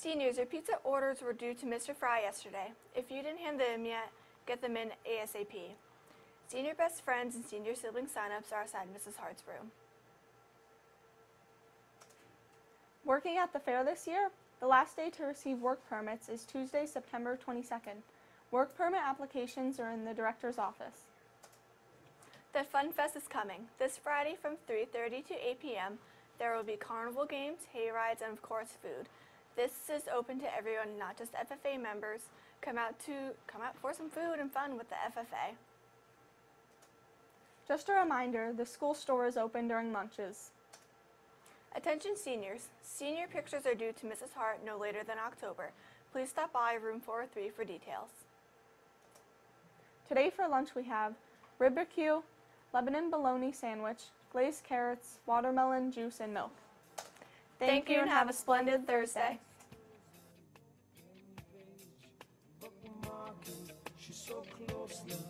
Seniors, your pizza orders were due to Mr. Fry yesterday. If you didn't hand them yet, get them in ASAP. Senior best friends and senior sibling signups are outside Mrs. Hart's room. Working at the fair this year, the last day to receive work permits is Tuesday, September 22nd. Work permit applications are in the director's office. The Fun Fest is coming. This Friday from 3.30 to 8 p.m. There will be carnival games, hay rides, and of course food. This is open to everyone, not just FFA members. Come out to come out for some food and fun with the FFA. Just a reminder, the school store is open during lunches. Attention seniors. Senior pictures are due to Mrs. Hart no later than October. Please stop by room 403 for details. Today for lunch we have ribecue, Lebanon bologna sandwich, glazed carrots, watermelon juice, and milk. Thank you and have a splendid Thursday. She's